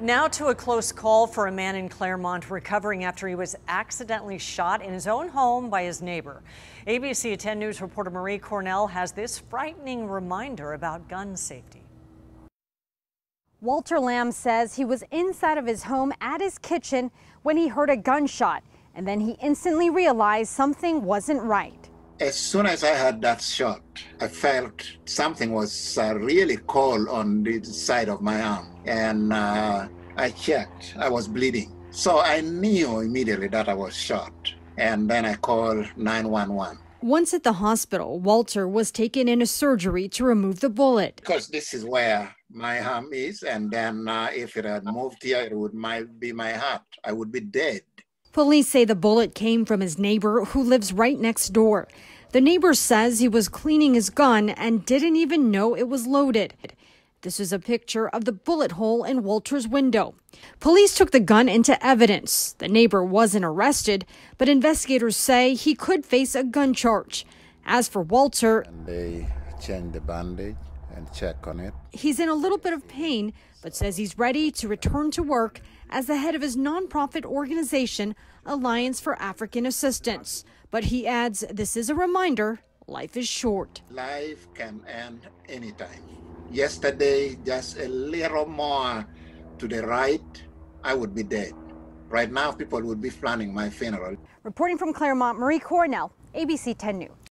Now to a close call for a man in Clairemont recovering after he was accidentally shot in his own home by his neighbor. ABC 10 News reporter Marie Coronel has this frightening reminder about gun safety. Walter Lamb says he was inside of his home at his kitchen when he heard a gunshot, and then he instantly realized something wasn't right. As soon as I heard that shot, I felt something was uh, really cold on the side of my arm. And uh, I checked, I was bleeding. So I knew immediately that I was shot. And then I called 911. Once at the hospital, Walter was taken into surgery to remove the bullet. Because this is where my arm is, and then uh, if it had moved here, it would might be my heart. I would be dead. Police say the bullet came from his neighbor who lives right next door. The neighbor says he was cleaning his gun and didn't even know it was loaded. This is a picture of the bullet hole in Walter's window. Police took the gun into evidence. The neighbor wasn't arrested, but investigators say he could face a gun charge. As for Walter, and they changed the bandage and check on it. He's in a little bit of pain, but says he's ready to return to work as the head of his nonprofit organization, Alliance for African Assistance. But he adds this is a reminder life is short. Life can end anytime. Yesterday, just a little more to the right, I would be dead. Right now, people would be planning my funeral. Reporting from Clairemont, Marie Coronel, ABC 10 News.